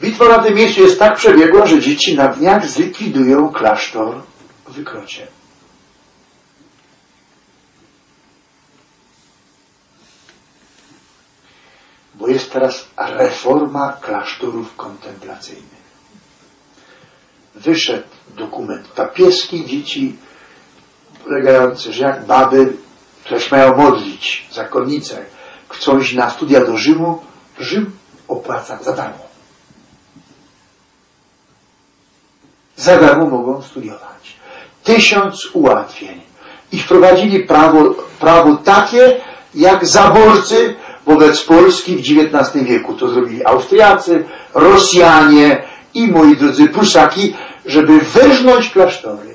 Bitwa na tym miejscu jest tak przebiegła, że dzieci na dniach zlikwidują klasztor w wykrocie. Bo jest teraz reforma klasztorów kontemplacyjnych. Wyszedł dokument papieski dzieci polegający, że jak baby, które mają modlić, zakonnice, chcą iść na studia do Rzymu, Rzym opłaca za darmo. Za darmo mogą studiować. Tysiąc ułatwień. I wprowadzili prawo, prawo takie, jak zaborcy wobec Polski w XIX wieku. To zrobili Austriacy, Rosjanie i moi drodzy Prusaki, żeby wyrżnąć klasztory.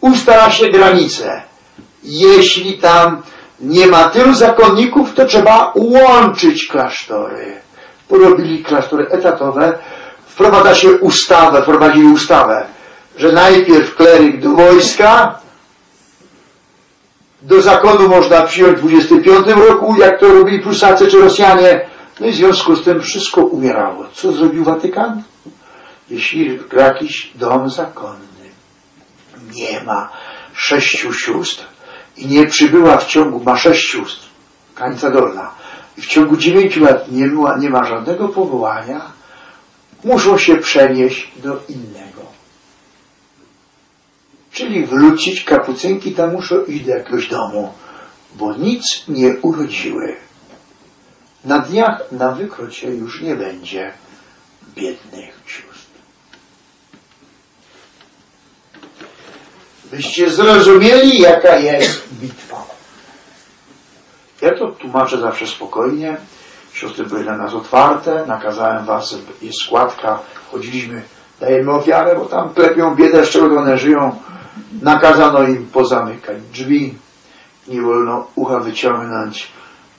Ustala się granice. Jeśli tam nie ma tylu zakonników, to trzeba łączyć klasztory. Porobili klasztory etatowe, wprowadza się ustawę, wprowadzili ustawę, że najpierw kleryk do wojska, do zakonu można przyjąć w 25 roku, jak to robili Prusacy czy Rosjanie. No i w związku z tym wszystko umierało. Co zrobił Watykan? Jeśli jakiś dom zakonny nie ma sześciu sióstr i nie przybyła w ciągu, ma sześć sióstr, granica dolna, i w ciągu dziewięciu lat nie, nie ma żadnego powołania, muszą się przenieść do innego. Czyli wrócić kapucynki tam muszą iść do jakiegoś domu, bo nic nie urodziły. Na dniach na wykrocie już nie będzie biednych sióstr. Byście zrozumieli, jaka jest bitwa. Ja to tłumaczę zawsze spokojnie. Siostry były dla nas otwarte. Nakazałem was, jest składka. Chodziliśmy, dajemy ofiarę, bo tam klepią biedę, z czego one żyją. Nakazano im pozamykać drzwi. Nie wolno ucha wyciągnąć.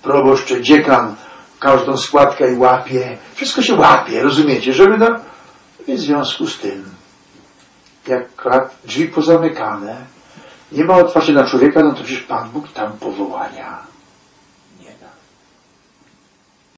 Proboszcz dziekan każdą składkę i łapie. Wszystko się łapie, rozumiecie? Żeby no... W związku z tym, jak drzwi pozamykane, nie ma otwarcia na człowieka, no to przecież Pan Bóg tam powołania